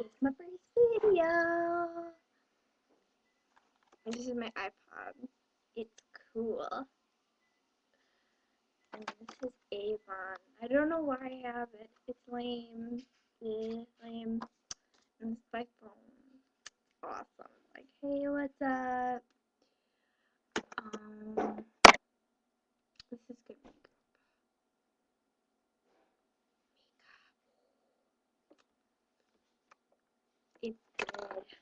It's my first video. This is my iPod. It's cool. And this is Avon. I don't know why I have it. It's lame. Eh, lame. And it's my phone. Awesome. Like, hey, what's up? Um, this is good makeup. It's good. It's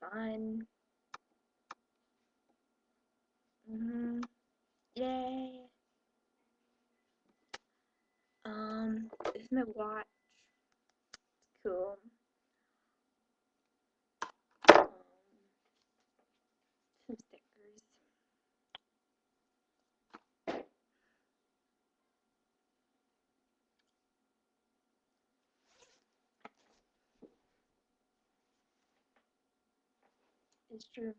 fun. Mhm. Yay. Um, this is my watch. It's cool. It's true.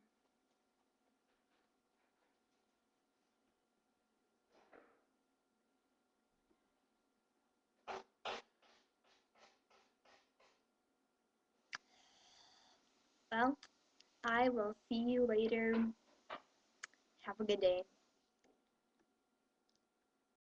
Well, I will see you later. Have a good day.